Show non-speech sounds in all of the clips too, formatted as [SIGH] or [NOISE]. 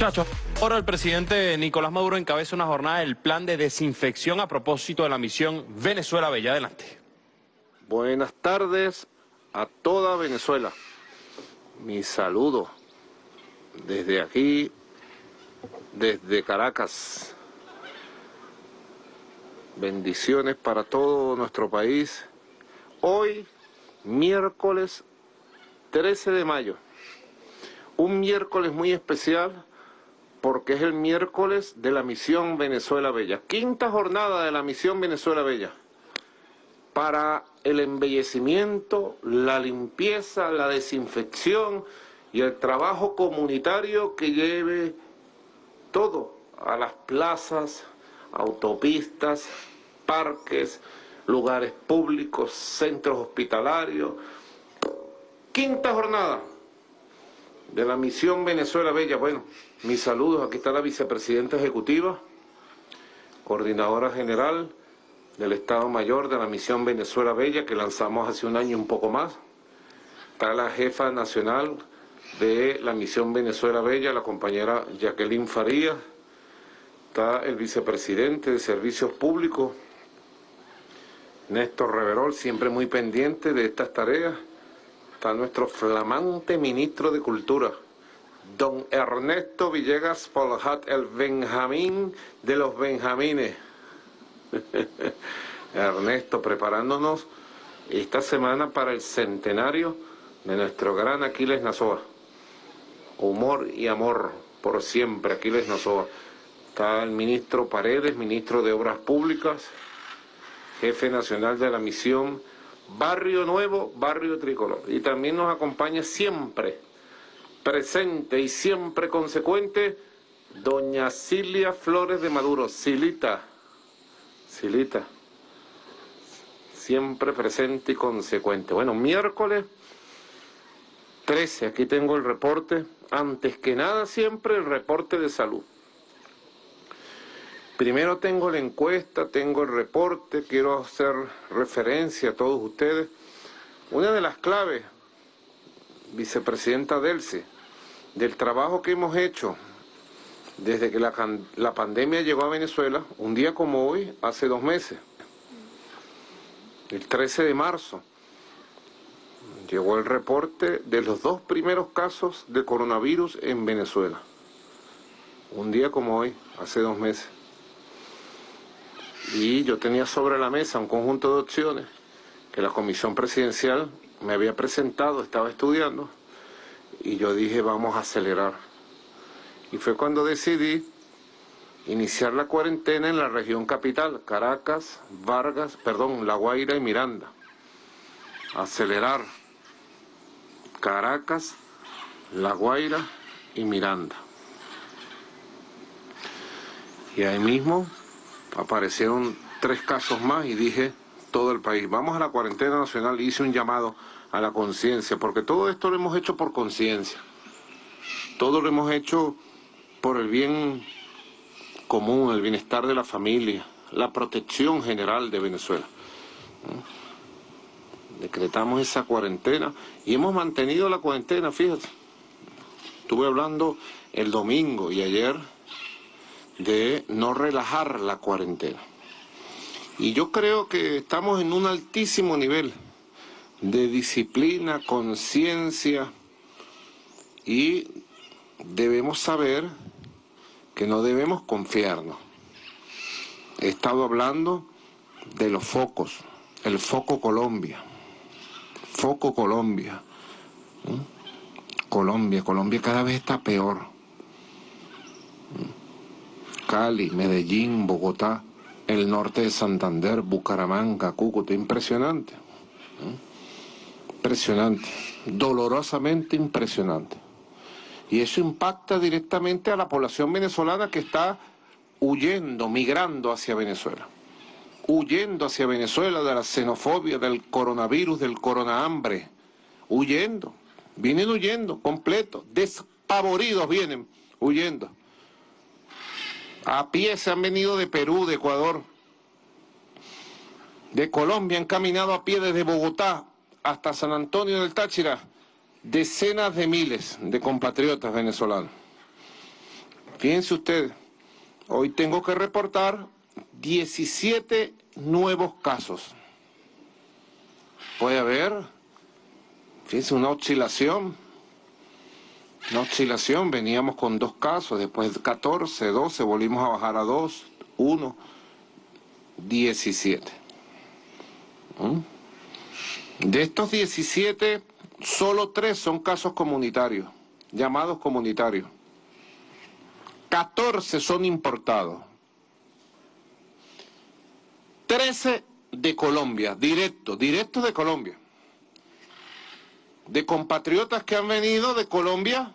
Chacho, ahora el presidente Nicolás Maduro encabeza una jornada del plan de desinfección a propósito de la misión Venezuela Bella. Adelante. Buenas tardes a toda Venezuela. Mi saludo desde aquí, desde Caracas. Bendiciones para todo nuestro país. Hoy, miércoles 13 de mayo. Un miércoles muy especial porque es el miércoles de la misión Venezuela Bella, quinta jornada de la misión Venezuela Bella, para el embellecimiento, la limpieza, la desinfección y el trabajo comunitario que lleve todo a las plazas, autopistas, parques, lugares públicos, centros hospitalarios. Quinta jornada de la misión Venezuela Bella. Bueno, mis saludos. Aquí está la vicepresidenta ejecutiva, coordinadora general del Estado Mayor de la misión Venezuela Bella, que lanzamos hace un año y un poco más. Está la jefa nacional de la misión Venezuela Bella, la compañera Jacqueline Farías. Está el vicepresidente de Servicios Públicos, Néstor Reverol, siempre muy pendiente de estas tareas está nuestro flamante ministro de Cultura, don Ernesto Villegas Poljat, el Benjamín de los Benjamines. [LAUGHS] Ernesto, preparándonos esta semana para el centenario de nuestro gran Aquiles Nazoa. Humor y amor por siempre, Aquiles Nazoa. Está el ministro Paredes, ministro de Obras Públicas, jefe nacional de la misión Barrio Nuevo, Barrio Tricolor. Y también nos acompaña siempre, presente y siempre consecuente, doña Cilia Flores de Maduro, Silita, Silita, siempre presente y consecuente. Bueno, miércoles 13, aquí tengo el reporte, antes que nada siempre el reporte de salud. Primero tengo la encuesta, tengo el reporte, quiero hacer referencia a todos ustedes. Una de las claves, vicepresidenta Delce, del trabajo que hemos hecho desde que la, la, pandemia llegó a Venezuela, un día como hoy, hace dos meses, el 13 de marzo, llegó el reporte de los dos primeros casos de coronavirus en Venezuela. Un día como hoy, hace dos meses y yo tenía sobre la mesa un conjunto de opciones que la comisión presidencial me había presentado, estaba estudiando, y yo dije vamos a acelerar. Y fue cuando decidí iniciar la cuarentena en la región capital, Caracas, Vargas, perdón, La Guaira y Miranda. Acelerar Caracas, La Guaira y Miranda. Y ahí mismo aparecieron tres casos más y dije todo el país, vamos a la cuarentena nacional hice un llamado a la conciencia, porque todo esto lo hemos hecho por conciencia, todo lo hemos hecho por el bien común, el bienestar de la familia, la protección general de Venezuela. Decretamos esa cuarentena y hemos mantenido la cuarentena, fíjate. Estuve hablando el domingo y ayer de no relajar la cuarentena. Y yo creo que estamos en un altísimo nivel de disciplina, conciencia y debemos saber que no debemos confiarnos. He estado hablando de los focos, el foco Colombia, foco Colombia. Colombia, Colombia cada vez está peor. Cali, Medellín, Bogotá, el norte de Santander, Bucaramanga, Cúcuta, impresionante. Impresionante, dolorosamente impresionante. Y eso impacta directamente a la población venezolana que está huyendo, migrando hacia Venezuela. Huyendo hacia Venezuela de la xenofobia, del coronavirus, del coronahambre. Huyendo. Vienen huyendo, completo. Despavoridos vienen huyendo. A pie se han venido de Perú, de Ecuador, de Colombia, han caminado a pie desde Bogotá hasta San Antonio del Táchira, decenas de miles de compatriotas venezolanos. Fíjense ustedes, hoy tengo que reportar 17 nuevos casos. Puede haber, fíjense, una oscilación. Una oscilación, veníamos con dos casos, después 14, 12, volvimos a bajar a 2, 1, 17. De estos 17, solo 3 son casos comunitarios, llamados comunitarios. 14 son importados. 13 de Colombia, directo, directo de Colombia. De compatriotas que han venido de Colombia,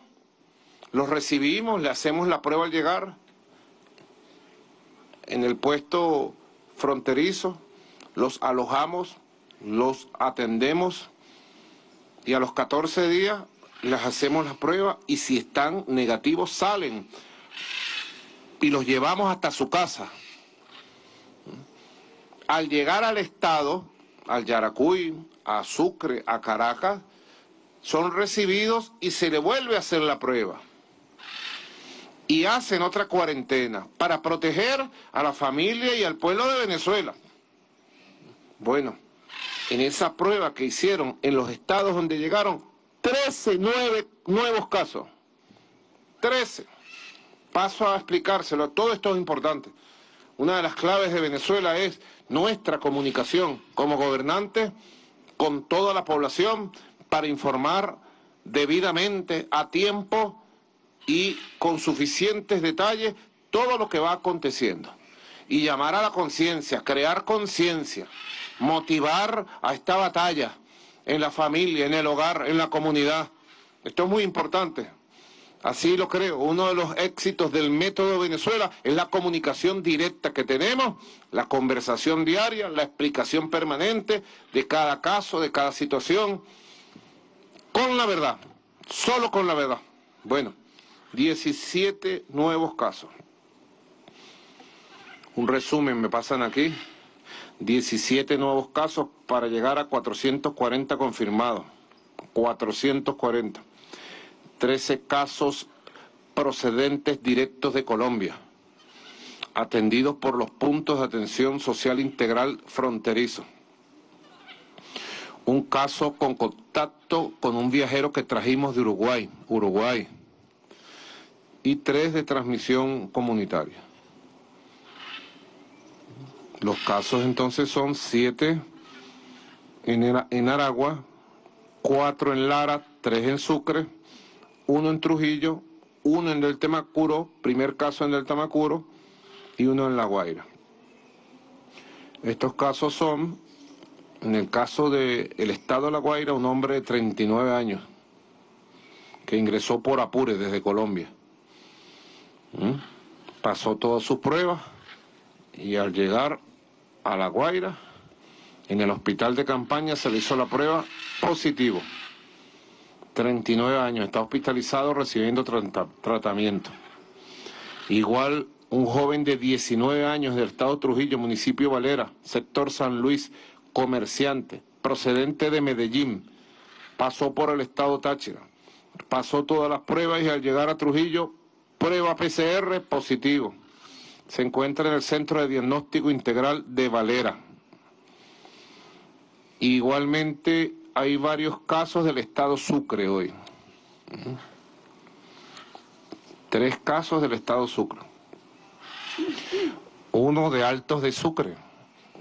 los recibimos, le hacemos la prueba al llegar en el puesto fronterizo, los alojamos, los atendemos y a los 14 días les hacemos la prueba y si están negativos salen y los llevamos hasta su casa. Al llegar al estado, al Yaracuy, a Sucre, a Caracas, son recibidos y se le vuelve a hacer la prueba. Y hacen otra cuarentena para proteger a la familia y al pueblo de Venezuela. Bueno, en esa prueba que hicieron en los estados donde llegaron, 13 nuevos casos. 13. Paso a explicárselo, todo esto es importante. Una de las claves de Venezuela es nuestra comunicación como gobernantes con toda la población para informar debidamente, a tiempo y con suficientes detalles todo lo que va aconteciendo. Y llamar a la conciencia, crear conciencia, motivar a esta batalla en la familia, en el hogar, en la comunidad. Esto es muy importante. Así lo creo. Uno de los éxitos del método Venezuela es la comunicación directa que tenemos, la conversación diaria, la explicación permanente de cada caso, de cada situación, con la verdad, solo con la verdad. Bueno, 17 nuevos casos. Un resumen me pasan aquí. 17 nuevos casos para llegar a 440 confirmados. 440. 13 casos procedentes directos de Colombia, atendidos por los puntos de atención social integral fronterizo. Un caso con contacto con un viajero que trajimos de Uruguay, Uruguay, y tres de transmisión comunitaria. Los casos entonces son siete en, Aragua, cuatro en Lara, tres en Sucre, uno en Trujillo, uno en el Temacuro, primer caso en el Temacuro, y uno en La Guaira. Estos casos son, en el caso del Estado de La Guaira, un hombre de 39 años, que ingresó por Apure desde Colombia. ¿Mm? Pasó todas sus pruebas y al llegar a La Guaira, en el hospital de campaña se le hizo la prueba positivo. 39 años, está hospitalizado recibiendo tratamiento. Igual un joven de 19 años del estado Trujillo, municipio Valera, sector San Luis, comerciante, procedente de Medellín, pasó por el estado Táchira, pasó todas las pruebas y al llegar a Trujillo, prueba PCR positivo. Se encuentra en el Centro de Diagnóstico Integral de Valera. Igualmente hay varios casos del estado Sucre hoy. Tres casos del estado Sucre. Uno de Altos de Sucre,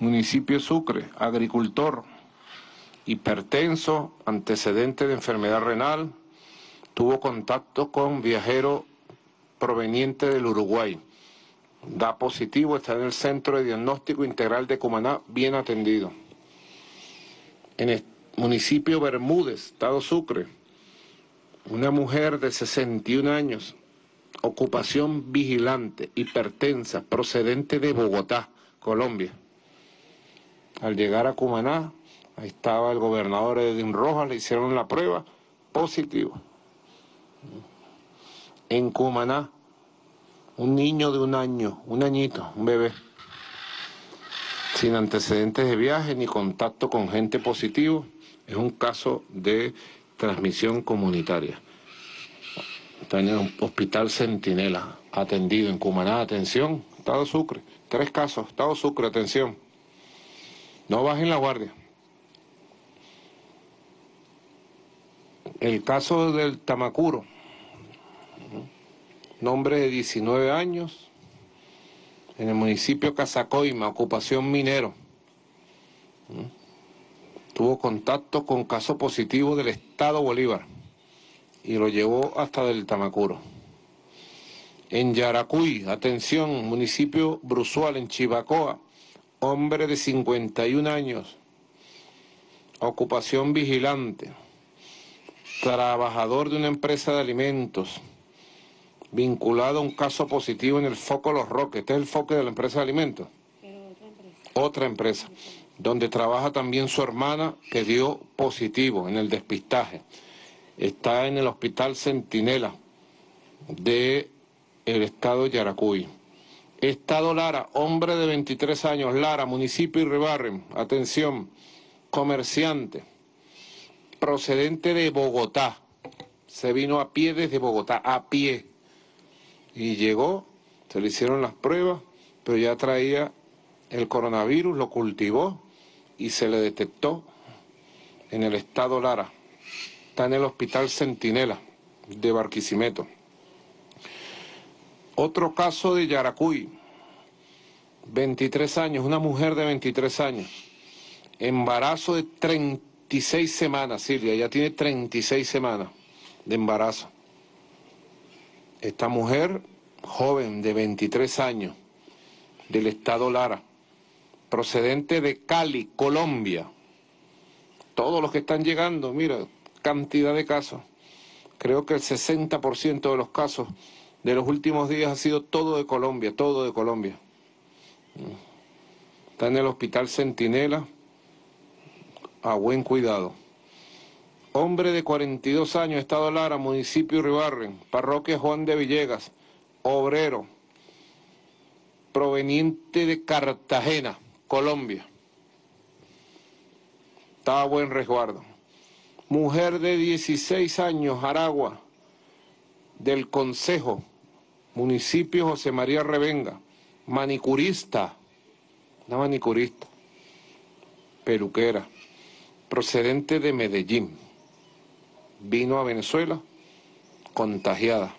municipio Sucre, agricultor, hipertenso, antecedente de enfermedad renal, tuvo contacto con viajero proveniente del Uruguay. Da positivo, está en el Centro de Diagnóstico Integral de Cumaná, bien atendido. En, municipio Bermúdez, Estado Sucre, una mujer de 61 años, ocupación vigilante, hipertensa, procedente de Bogotá, Colombia. Al llegar a Cumaná, ahí estaba el gobernador Edwin Rojas, le hicieron la prueba, positivo. En Cumaná, un niño de un año, un añito, un bebé, sin antecedentes de viaje ni contacto con gente positivo, es un caso de transmisión comunitaria. Está en el hospital Centinela, atendido en Cumaná, atención, Estado Sucre. Tres casos, Estado Sucre, atención. No bajen la guardia. El caso del Tamacuro, nombre de 19 años, en el municipio Casacoima, ocupación minero. Tuvo contacto con caso positivo del Estado Bolívar y lo llevó hasta del Tamacuro. En Yaracuy, atención, municipio Brusual, en Chivacoa, hombre de 51 años, ocupación vigilante, trabajador de una empresa de alimentos, vinculado a un caso positivo en el Foco Los Roques. Este es el foco de la empresa de alimentos. otra empresa. Otra empresa, donde trabaja también su hermana que dio positivo en el despistaje. Está en el hospital Centinela de el estado Yaracuy. Estado Lara, hombre de 23 años, Lara, municipio Irribarren, atención, comerciante, procedente de Bogotá, se vino a pie desde Bogotá, a pie, y llegó, se le hicieron las pruebas, pero ya traía el coronavirus, lo cultivó y se le detectó en el estado Lara. Está en el hospital Centinela de Barquisimeto. Otro caso de Yaracuy, 23 años, una mujer de 23 años, embarazo de 36 semanas, Silvia, ya tiene 36 semanas de embarazo. Esta mujer, joven de 23 años, del estado Lara, procedente de Cali, Colombia. Todos los que están llegando, mira, cantidad de casos. Creo que el 60% de los casos de los últimos días ha sido todo de Colombia, todo de Colombia. Está en el hospital Centinela, a buen cuidado. Hombre de 42 años, Estado Lara, municipio Ribarren, parroquia Juan de Villegas, obrero, proveniente de Cartagena, Colombia. Está a buen resguardo. Mujer de 16 años, Aragua, del Consejo, municipio José María Revenga, manicurista, una manicurista, peluquera, procedente de Medellín vino a Venezuela contagiada.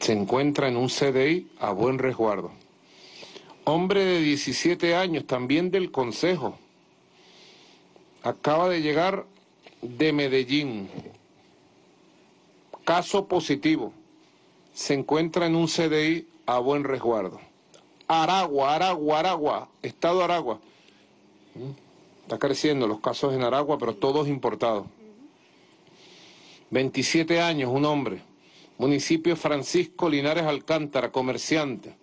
Se encuentra en un CDI a buen resguardo. Hombre de 17 años, también del Consejo. Acaba de llegar de Medellín. Caso positivo. Se encuentra en un CDI a buen resguardo. Aragua, Aragua, Aragua, Estado Aragua. Está creciendo los casos en Aragua, pero todos importados. 27 años, un hombre, municipio Francisco Linares Alcántara, comerciante,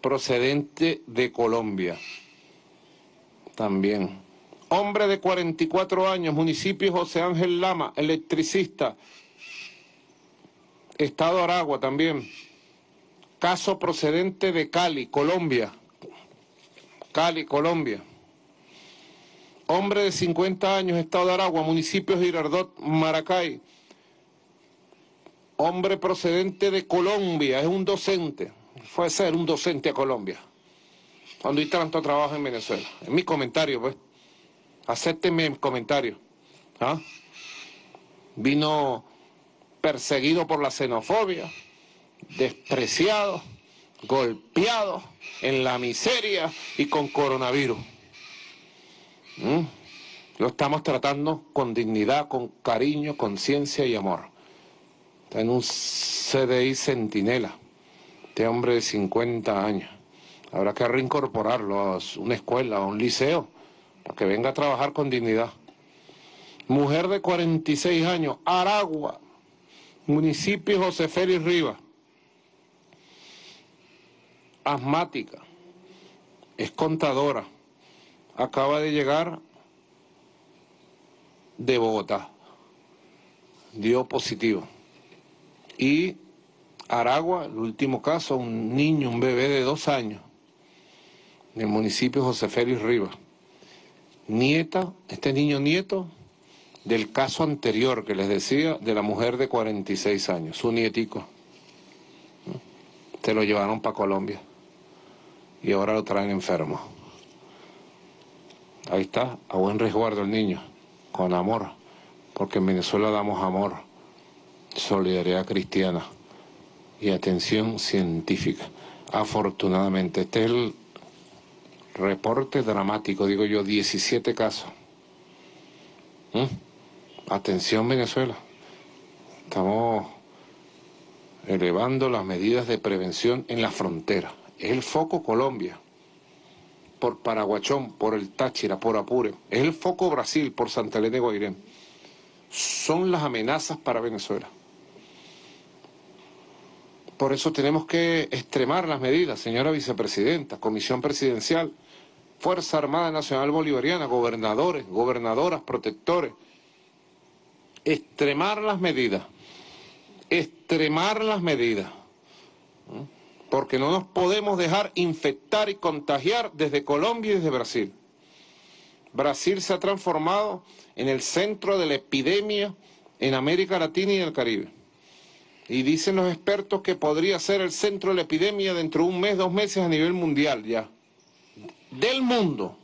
procedente de Colombia. También. Hombre de 44 años, municipio José Ángel Lama, electricista, Estado Aragua también. Caso procedente de Cali, Colombia. Cali, Colombia. Hombre de 50 años, Estado de Aragua, municipio Girardot, Maracay hombre procedente de Colombia, es un docente, fue a ser un docente a Colombia, cuando hay tanto trabajo en Venezuela. En mi comentario, pues, acépteme el comentario. ¿ah? Vino perseguido por la xenofobia, despreciado, golpeado, en la miseria y con coronavirus. Lo estamos tratando con dignidad, con cariño, conciencia y amor en un CDI Centinela, este hombre de 50 años. Habrá que reincorporarlo a una escuela, a un liceo, para que venga a trabajar con dignidad. Mujer de 46 años, Aragua, municipio José Félix Rivas. Asmática, es contadora, acaba de llegar de Bogotá, dio positivo. Y Aragua, el último caso, un niño, un bebé de dos años, en el municipio José Félix Rivas. Nieta, este niño nieto, del caso anterior que les decía de la mujer de 46 años, su nietico. Se lo llevaron para Colombia y ahora lo traen enfermo. Ahí está, a buen resguardo el niño, con amor, porque en Venezuela damos amor, solidaridad cristiana y atención científica. Afortunadamente, este es el reporte dramático, digo yo, 17 casos. ¿Mm? Atención Venezuela, estamos elevando las medidas de prevención en la frontera. Es el foco Colombia, por Paraguachón, por el Táchira, por Apure. Es el foco Brasil, por Santa Elena de Guairén. Son las amenazas para Venezuela. Por eso tenemos que extremar las medidas, señora vicepresidenta, comisión presidencial, Fuerza Armada Nacional Bolivariana, gobernadores, gobernadoras, protectores. Extremar las medidas, extremar las medidas, porque no nos podemos dejar infectar y contagiar desde Colombia y desde Brasil. Brasil se ha transformado en el centro de la epidemia en América Latina y el Caribe. Y dicen los expertos que podría ser el centro de la epidemia dentro de un mes, dos meses a nivel mundial ya. Del mundo.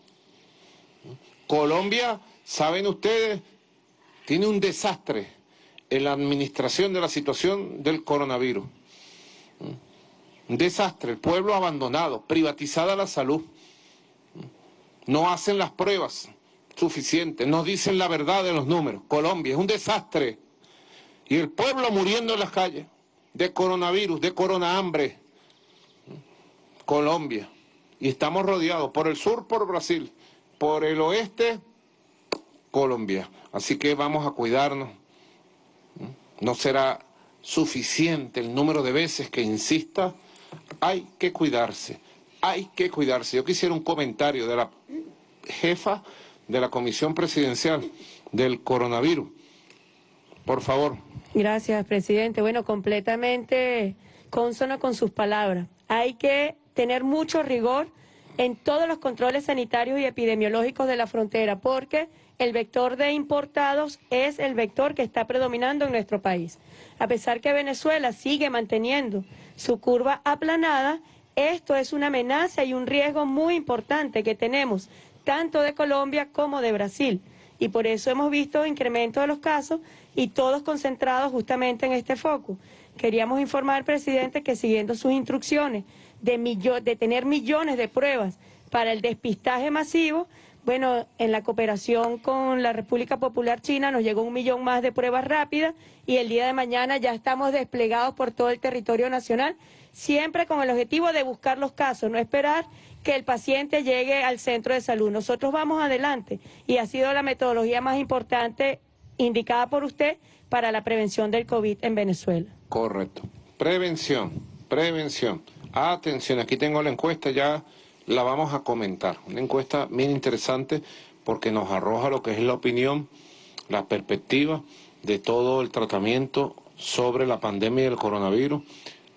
Colombia, saben ustedes, tiene un desastre en la administración de la situación del coronavirus. Un desastre, el pueblo abandonado, privatizada la salud. No hacen las pruebas suficientes, no dicen la verdad de los números. Colombia es un desastre y el pueblo muriendo en las calles de coronavirus, de corona hambre. Colombia. Y estamos rodeados por el sur, por Brasil, por el oeste, Colombia. Así que vamos a cuidarnos. No será suficiente el número de veces que insista. Hay que cuidarse, hay que cuidarse. Yo quisiera un comentario de la jefa de la Comisión Presidencial del Coronavirus. Por favor. Gracias, presidente. Bueno, completamente consono con sus palabras. Hay que tener mucho rigor en todos los controles sanitarios y epidemiológicos de la frontera, porque el vector de importados es el vector que está predominando en nuestro país. A pesar que Venezuela sigue manteniendo su curva aplanada, esto es una amenaza y un riesgo muy importante que tenemos tanto de Colombia como de Brasil y por eso hemos visto incremento de los casos y todos concentrados justamente en este foco. Queríamos informar, presidente, que siguiendo sus instrucciones de, de tener millones de pruebas para el despistaje masivo, bueno, en la cooperación con la República Popular China nos llegó un millón más de pruebas rápidas y el día de mañana ya estamos desplegados por todo el territorio nacional, siempre con el objetivo de buscar los casos, no esperar que el paciente llegue al centro de salud. Nosotros vamos adelante y ha sido la metodología más importante indicada por usted para la prevención del COVID en Venezuela. Correcto. Prevención, prevención. Atención, aquí tengo la encuesta, ya la vamos a comentar. Una encuesta bien interesante porque nos arroja lo que es la opinión, la perspectiva de todo el tratamiento sobre la pandemia del coronavirus,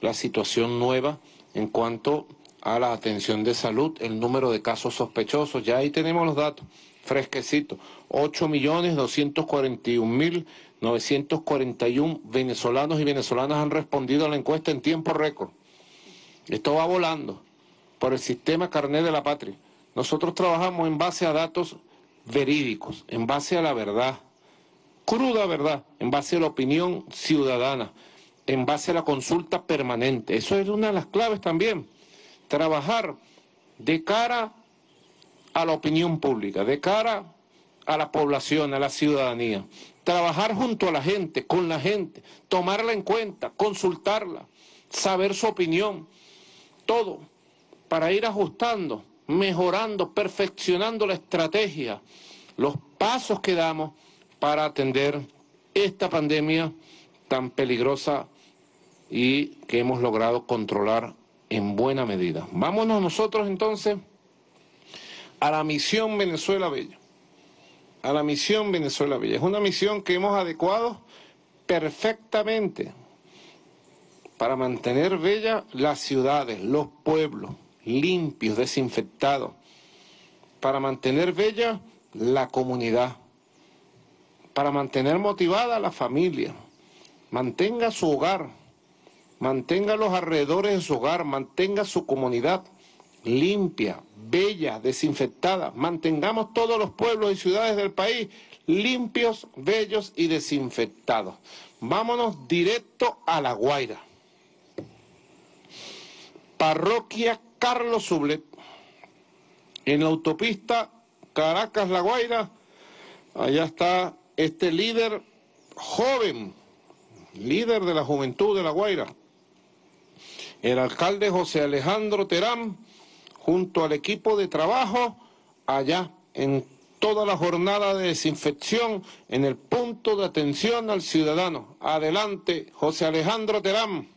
la situación nueva en cuanto a la atención de salud, el número de casos sospechosos, ya ahí tenemos los datos fresquecitos, 8.241.941 venezolanos y venezolanas han respondido a la encuesta en tiempo récord. Esto va volando por el sistema carnet de la patria. Nosotros trabajamos en base a datos verídicos, en base a la verdad, cruda verdad, en base a la opinión ciudadana, en base a la consulta permanente. Eso es una de las claves también trabajar de cara a la opinión pública, de cara a la población, a la ciudadanía. Trabajar junto a la gente, con la gente, tomarla en cuenta, consultarla, saber su opinión, todo, para ir ajustando, mejorando, perfeccionando la estrategia, los pasos que damos para atender esta pandemia tan peligrosa y que hemos logrado controlar en buena medida. Vámonos nosotros entonces a la misión Venezuela Bella. A la misión Venezuela Bella. Es una misión que hemos adecuado perfectamente para mantener bellas las ciudades, los pueblos, limpios, desinfectados, para mantener bella la comunidad, para mantener motivada a la familia. Mantenga su hogar, mantenga los alrededores de su hogar, mantenga su comunidad limpia, bella, desinfectada. Mantengamos todos los pueblos y ciudades del país limpios, bellos y desinfectados. Vámonos directo a La Guaira. Parroquia Carlos Sublet, en la autopista Caracas-La Guaira, allá está este líder joven, líder de la juventud de La Guaira, el alcalde José Alejandro Terán, junto al equipo de trabajo, allá en toda la jornada de desinfección en el punto de atención al ciudadano. Adelante, José Alejandro Terán.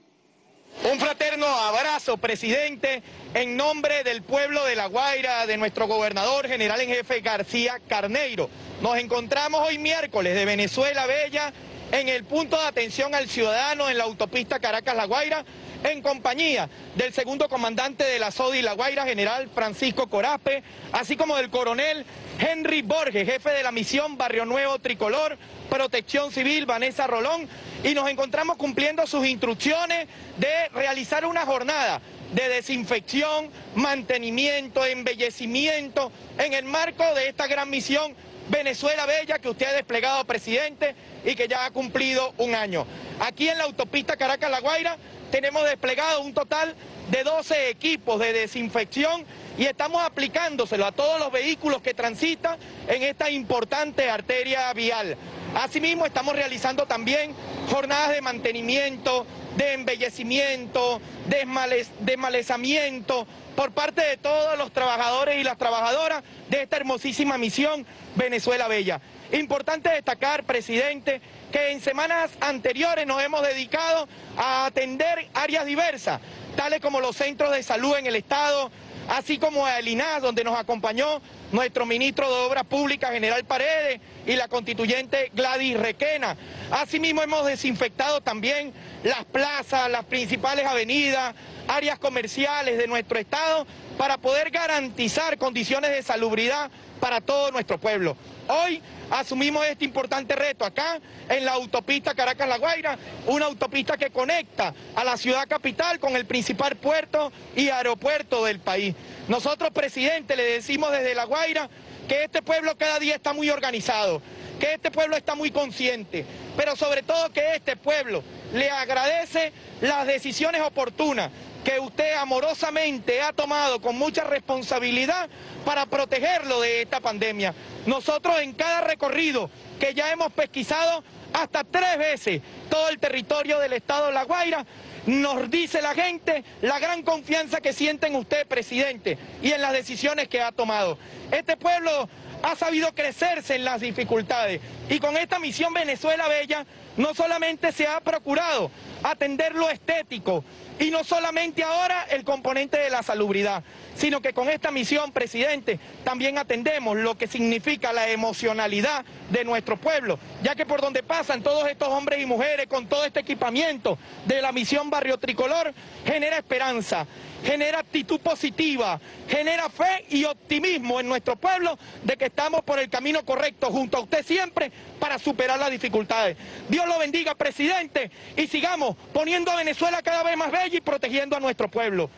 Un fraterno abrazo, presidente, en nombre del pueblo de La Guaira, de nuestro gobernador general en jefe García Carneiro. Nos encontramos hoy miércoles de Venezuela Bella en el punto de atención al ciudadano en la autopista Caracas-La Guaira, en compañía del segundo comandante de la SODI La Guaira, general Francisco Corape, así como del coronel Henry Borges, jefe de la misión Barrio Nuevo Tricolor, Protección Civil, Vanessa Rolón, y nos encontramos cumpliendo sus instrucciones de realizar una jornada de desinfección, mantenimiento, embellecimiento, en el marco de esta gran misión Venezuela Bella que usted ha desplegado, presidente, y que ya ha cumplido un año. Aquí en la autopista Caracas-La Guaira tenemos desplegado un total de 12 equipos de desinfección y estamos aplicándoselo a todos los vehículos que transitan en esta importante arteria vial. Asimismo, estamos realizando también jornadas de mantenimiento, de embellecimiento, de desmalezamiento por parte de todos los trabajadores y las trabajadoras de esta hermosísima misión Venezuela Bella. Importante destacar, presidente, que en semanas anteriores nos hemos dedicado a atender áreas diversas, tales como los centros de salud en el Estado, así como a el INAS, donde nos acompañó nuestro ministro de Obras Públicas, General Paredes, y la constituyente Gladys Requena. Asimismo hemos desinfectado también las plazas, las principales avenidas, áreas comerciales de nuestro estado, para poder garantizar condiciones de salubridad para todo nuestro pueblo. Hoy asumimos este importante reto acá en la autopista Caracas-La Guaira, una autopista que conecta a la ciudad capital con el principal puerto y aeropuerto del país. Nosotros, presidente, le decimos desde La Guaira que este pueblo cada día está muy organizado, que este pueblo está muy consciente, pero sobre todo que este pueblo le agradece las decisiones oportunas que usted amorosamente ha tomado con mucha responsabilidad para protegerlo de esta pandemia. Nosotros en cada recorrido que ya hemos pesquisado hasta tres veces todo el territorio del estado de La Guaira, nos dice la gente la gran confianza que siente en usted, presidente, y en las decisiones que ha tomado. Este pueblo ha sabido crecerse en las dificultades. Y con esta misión Venezuela Bella no solamente se ha procurado atender lo estético y no solamente ahora el componente de la salubridad, sino que con esta misión, presidente, también atendemos lo que significa la emocionalidad de nuestro pueblo, ya que por donde pasan todos estos hombres y mujeres con todo este equipamiento de la misión Barrio Tricolor, genera esperanza, genera actitud positiva, genera fe y optimismo en nuestro pueblo de que estamos por el camino correcto junto a usted siempre para superar las dificultades. Dios lo bendiga, presidente, y sigamos poniendo a Venezuela cada vez más bella y protegiendo a nuestro pueblo.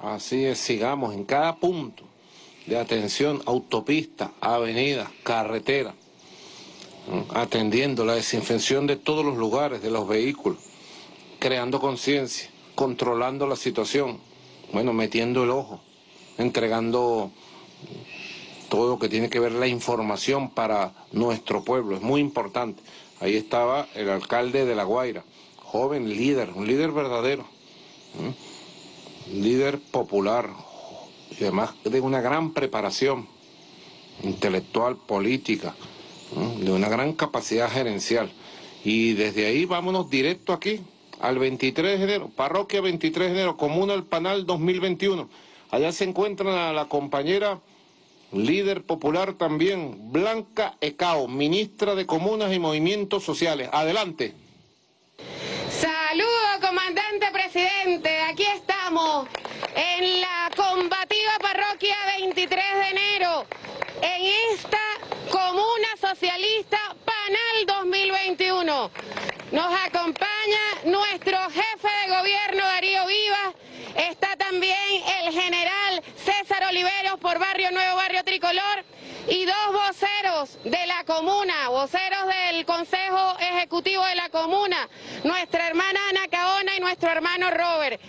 Así es, sigamos en cada punto de atención, autopista, avenida, carretera, atendiendo la desinfección de todos los lugares, de los vehículos, creando conciencia, controlando la situación, bueno, metiendo el ojo, entregando todo lo que tiene que ver la información para nuestro pueblo, es muy importante. Ahí estaba el alcalde de La Guaira, joven líder, un líder verdadero líder popular y además de una gran preparación intelectual, política, de una gran capacidad gerencial. Y desde ahí vámonos directo aquí, al 23 de enero, parroquia 23 de enero, Comuna El Panal 2021. Allá se encuentra la compañera líder popular también, Blanca Ecao, ministra de Comunas y Movimientos Sociales. Adelante. Saludo, comandante presidente. Aquí estamos en la combativa parroquia 23 de enero, en esta comuna socialista Nos acompaña nuestro jefe de gobierno Darío Vivas, está también el general César Oliveros por Barrio Nuevo, Barrio Tricolor, y dos voceros de la comuna, voceros del Consejo Ejecutivo de la comuna, nuestra hermana Ana Caona y nuestro hermano Robert.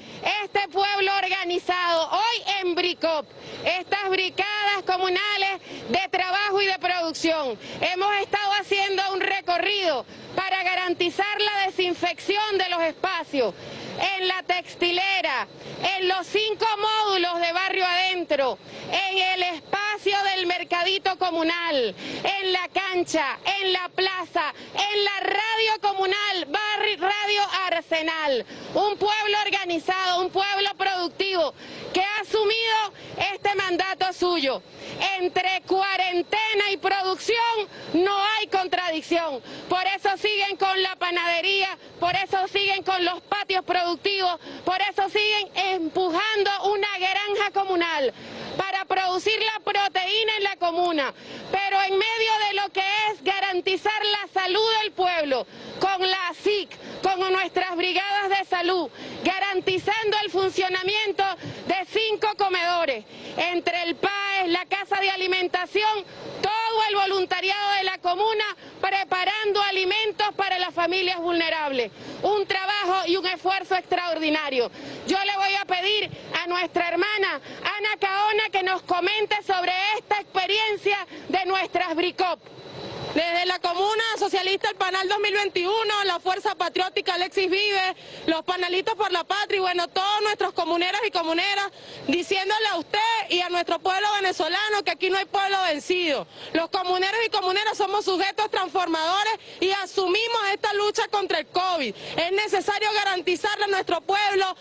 Este pueblo organizado hoy en Bricop, estas bricadas comunales de trabajo y de producción, hemos estado haciendo un recorrido para garantizar la desinfección de los espacios en la textilera, en los cinco módulos de barrio adentro, en el espacio del mercadito comunal, en la cancha, en la plaza, en la radio comunal, barrio, radio Arsenal. Un pueblo organizado, un pueblo productivo que ha asumido este mandato suyo. Entre cuarentena y producción no hay contradicción. Por eso siguen con la panadería, por eso siguen con los patios productivos, por eso siguen empujando una granja comunal para producir la proteína en la comuna, pero en medio de lo que es garantizar la salud del pueblo, con la SIC, con nuestras brigadas de salud, garantizando el funcionamiento de cinco comedores, entre el PAES, la Casa de Alimentación, todo el voluntariado de la comuna preparando alimentos para las familias vulnerables. Un trabajo y un esfuerzo extraordinario. Yo le voy a pedir a nuestra hermana Ana Caona que nos comente sobre esta experiencia de nuestras BRICOP. Desde la Comuna Socialista El Panal 2021, la Fuerza Patriótica Alexis Vive, los Panalitos por la Patria y bueno, todos nuestros comuneras y comuneras diciéndole a usted y a nuestro pueblo venezolano que aquí no hay pueblo vencido. Los comuneros y comuneras somos sujetos transformadores y asumimos esta lucha contra el COVID. Es necesario garantizarle a nuestro pueblo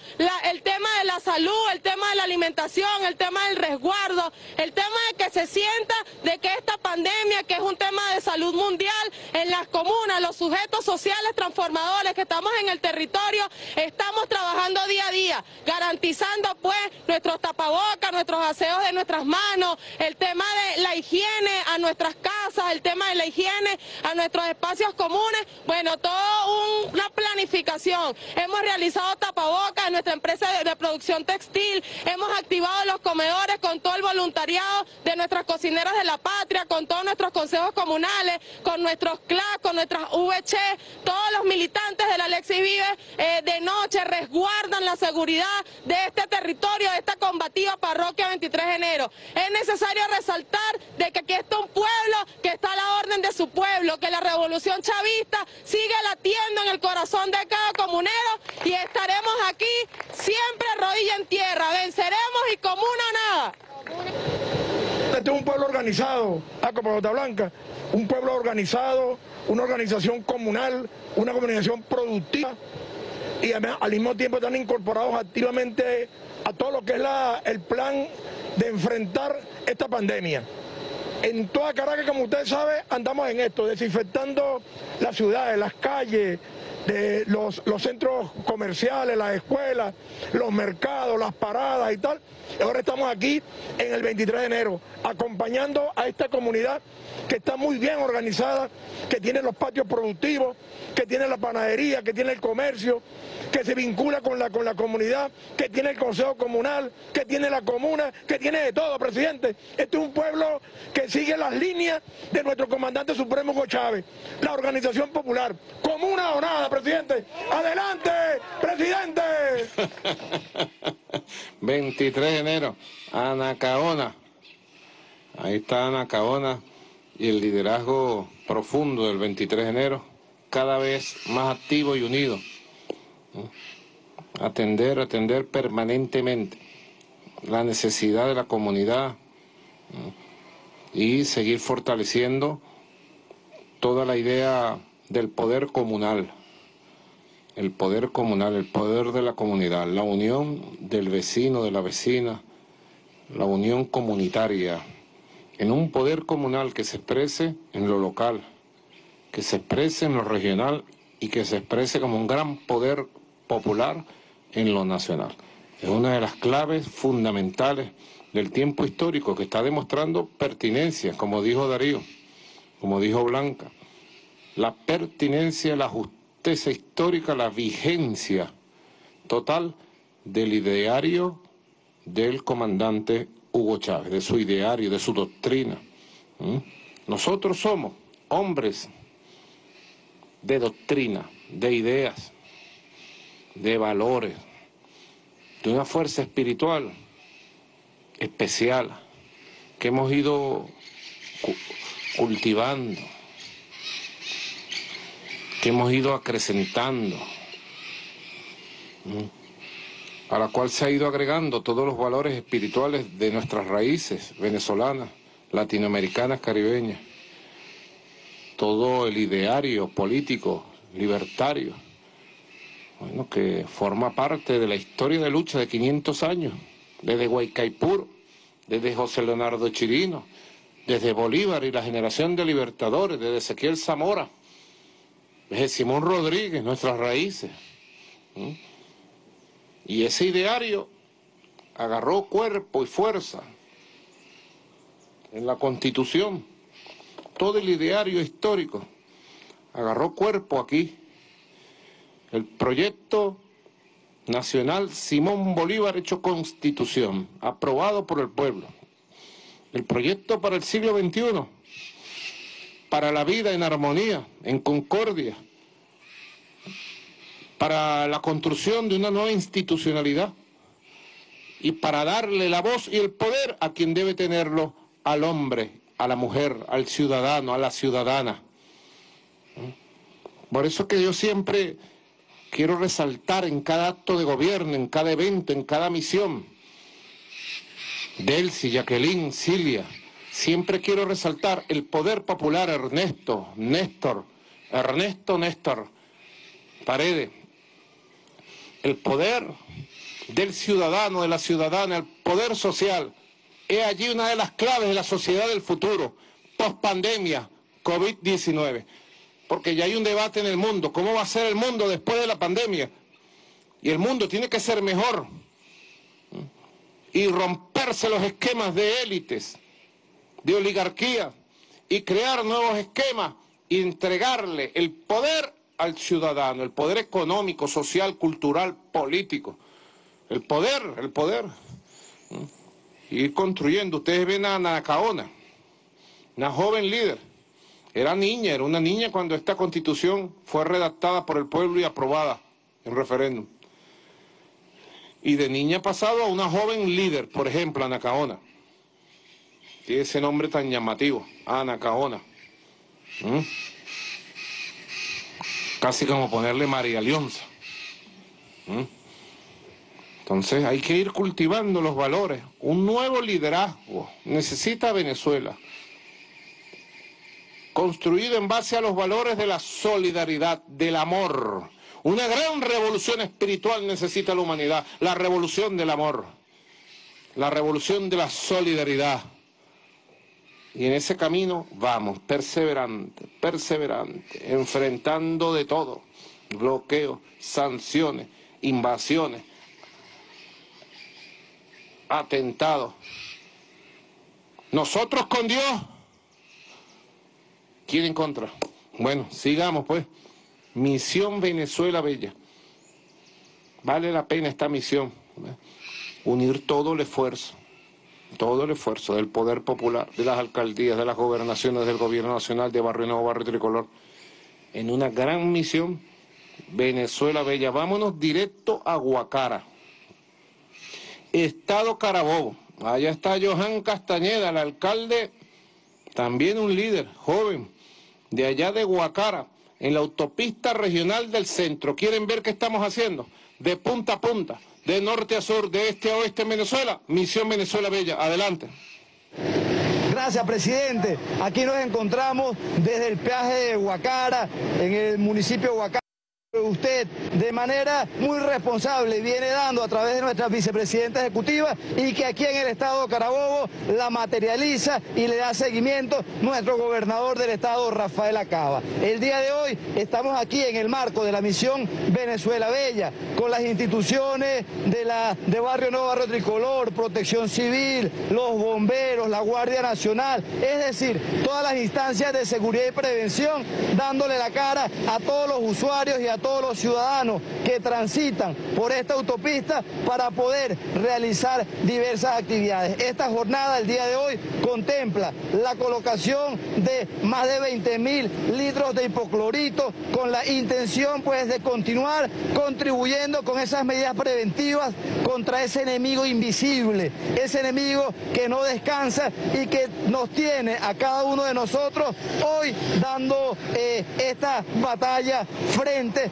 el tema de la salud, el tema de la alimentación, el tema del resguardo, el tema de que se sienta de que esta pandemia, que es un tema de salud, mundial en las comunas, los sujetos sociales transformadores que estamos en el territorio, estamos trabajando día a día, garantizando pues nuestros tapabocas, nuestros aseos de nuestras manos, el tema de la higiene a nuestras casas, el tema de la higiene a nuestros espacios comunes, bueno, todo una planificación. Hemos realizado tapabocas en nuestra empresa de producción textil, hemos activado los comedores con todo el voluntariado de nuestras cocineras de la patria, con todos nuestros consejos comunales, con nuestros CLAC, con nuestras VC, todos los militantes de la Alexis Vive eh, de noche resguardan la seguridad de este territorio, de esta combativa parroquia 23 de enero. Es necesario resaltar de que aquí está un pueblo que está a la orden de su pueblo, que la revolución chavista sigue latiendo en el corazón de cada comunero y estaremos aquí siempre rodilla en tierra, venceremos y comuna nada. Este es un pueblo organizado, ah, Bota Blanca, un pueblo organizado, una organización comunal, una organización productiva y al mismo tiempo están incorporados activamente a todo lo que es la, el plan de enfrentar esta pandemia. En toda Caracas, como usted sabe, andamos en esto, desinfectando las ciudades, las calles, de los, los, centros comerciales, las escuelas, los mercados, las paradas y tal. Ahora estamos aquí en el 23 de enero, acompañando a esta comunidad que está muy bien organizada, que tiene los patios productivos, que tiene la panadería, que tiene el comercio, que se vincula con la, con la comunidad, que tiene el consejo comunal, que tiene la comuna, que tiene de todo, presidente. Este es un pueblo que sigue las líneas de nuestro comandante supremo Hugo Chávez, la organización popular. Comuna o nada, presidente. Adelante, presidente. [LAUGHS] 23 de enero, Anacaona. Ahí está Anacaona y el liderazgo profundo del 23 de enero, cada vez más activo y unido. Atender, atender permanentemente la necesidad de la comunidad y seguir fortaleciendo toda la idea del poder comunal, el poder comunal, el poder de la comunidad, la unión del vecino, de la vecina, la unión comunitaria, en un poder comunal que se exprese en lo local, que se exprese en lo regional y que se exprese como un gran poder popular en lo nacional. Es una de las claves fundamentales del tiempo histórico que está demostrando pertinencia, como dijo Darío, como dijo Blanca, la pertinencia, la certeza histórica la vigencia total del ideario del comandante Hugo Chávez, de su ideario, de su doctrina. Nosotros somos hombres de doctrina, de ideas, de valores, de una fuerza espiritual especial que hemos ido cultivando, que hemos ido acrecentando, a la cual se ha ido agregando todos los valores espirituales de nuestras raíces venezolanas, latinoamericanas, caribeñas, todo el ideario político, libertario, bueno, que forma parte de la historia de lucha de 500 años, desde Guaycaipuro, desde José Leonardo Chirino, desde Bolívar y la generación de libertadores, desde Ezequiel Zamora, desde Simón Rodríguez, nuestras raíces. Y ese ideario agarró cuerpo y fuerza en la Constitución. Todo el ideario histórico agarró cuerpo aquí. El proyecto nacional Simón Bolívar hecho constitución, aprobado por el pueblo. El proyecto para el siglo XXI, para la vida en armonía, en concordia, para la construcción de una nueva institucionalidad y para darle la voz y el poder a quien debe tenerlo, al hombre, a la mujer, al ciudadano, a la ciudadana. Por eso que yo siempre quiero resaltar en cada acto de gobierno, en cada evento, en cada misión, Delcy, Jacqueline, Silvia, siempre quiero resaltar el poder popular Ernesto, Néstor, Ernesto Néstor, Paredes, el poder del ciudadano, de la ciudadana, el poder social, es allí una de las claves de la sociedad del futuro, post pandemia, COVID-19 porque ya hay un debate en el mundo, ¿cómo va a ser el mundo después de la pandemia? Y el mundo tiene que ser mejor y romperse los esquemas de élites, de oligarquía y crear nuevos esquemas y entregarle el poder al ciudadano, el poder económico, social, cultural, político. El poder, el poder. Y ir construyendo. Ustedes ven a Nacaona, una joven líder era niña, era una niña cuando esta constitución fue redactada por el pueblo y aprobada en referéndum. Y de niña pasado a una joven líder, por ejemplo, Ana Caona. Tiene ese nombre tan llamativo, Ana Caona. ¿Mm? Casi como ponerle María Leonza. ¿Mm? Entonces hay que ir cultivando los valores. Un nuevo liderazgo necesita Venezuela construido en base a los valores de la solidaridad, del amor. Una gran revolución espiritual necesita la humanidad, la revolución del amor, la revolución de la solidaridad. Y en ese camino vamos, perseverante, perseverante, enfrentando de todo, bloqueos, sanciones, invasiones, atentados. Nosotros con Dios ¿Quién en contra? Bueno, sigamos pues. Misión Venezuela Bella. Vale la pena esta misión. Unir todo el esfuerzo, todo el esfuerzo del poder popular, de las alcaldías, de las gobernaciones, del gobierno nacional, de Barrio Nuevo, Barrio Tricolor, en una gran misión Venezuela Bella. Vámonos directo a Guacara. Estado Carabobo. Allá está Johan Castañeda, el alcalde, también un líder joven, de allá de Guacara, en la autopista regional del centro. ¿Quieren ver qué estamos haciendo? De punta a punta, de norte a sur, de este a oeste en Venezuela. Misión Venezuela Bella. Adelante. Gracias, presidente. Aquí nos encontramos desde el peaje de Guacara, en el municipio de Guacara. Usted de manera muy responsable viene dando a través de nuestra vicepresidenta ejecutiva y que aquí en el estado de Carabobo la materializa y le da seguimiento nuestro gobernador del estado Rafael Acaba. El día de hoy estamos aquí en el marco de la misión Venezuela Bella con las instituciones de, la, de Barrio Nuevo Barrio Tricolor, Protección Civil, los bomberos, la Guardia Nacional, es decir, todas las instancias de seguridad y prevención dándole la cara a todos los usuarios y a todos los ciudadanos que transitan por esta autopista para poder realizar diversas actividades. Esta jornada, el día de hoy, contempla la colocación de más de 20 mil litros de hipoclorito con la intención pues de continuar contribuyendo con esas medidas preventivas contra ese enemigo invisible, ese enemigo que no descansa y que nos tiene a cada uno de nosotros hoy dando eh, esta batalla frente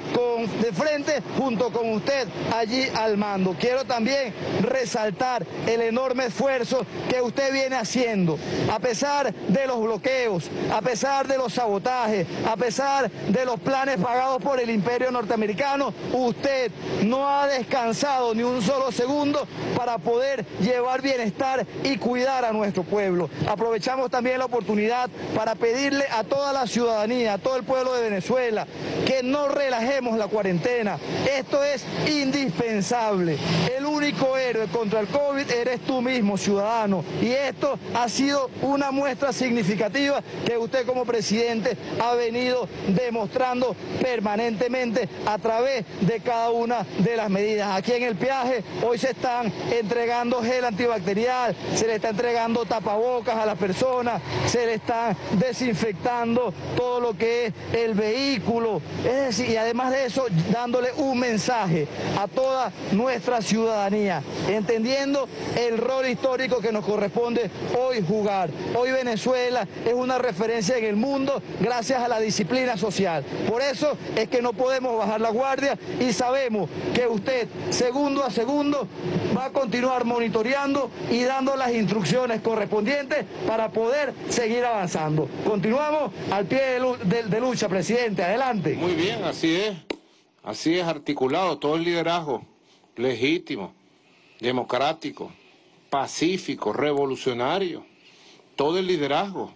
de frente junto con usted allí al mando. Quiero también resaltar el enorme esfuerzo que usted viene haciendo, a pesar de los bloqueos, a pesar de los sabotajes, a pesar de los planes pagados por el imperio norteamericano, usted no ha descansado ni un solo segundo para poder llevar bienestar y cuidar a nuestro pueblo. Aprovechamos también la oportunidad para pedirle a toda la ciudadanía, a todo el pueblo de Venezuela, que no relajemos la cuarentena. Esto es indispensable. El único héroe contra el COVID eres tú mismo, ciudadano. Y esto ha sido una muestra significativa que usted como presidente ha venido demostrando permanentemente a través de cada una de las medidas. Aquí en el peaje hoy se están entregando gel antibacterial, se le está entregando tapabocas a las personas, se le está desinfectando todo lo que es el vehículo. Es decir, y además de eso, dándole un mensaje a toda nuestra ciudadanía, entendiendo el rol histórico que nos corresponde hoy jugar. Hoy Venezuela es una referencia en el mundo gracias a la disciplina social. Por eso es que no podemos bajar la guardia y sabemos que usted, segundo a segundo, va a continuar monitoreando y dando las instrucciones correspondientes para poder seguir avanzando. Continuamos al pie de, lucha, presidente. Adelante. Muy bien, así es. Así es articulado todo el liderazgo legítimo, democrático, pacífico, revolucionario. Todo el liderazgo.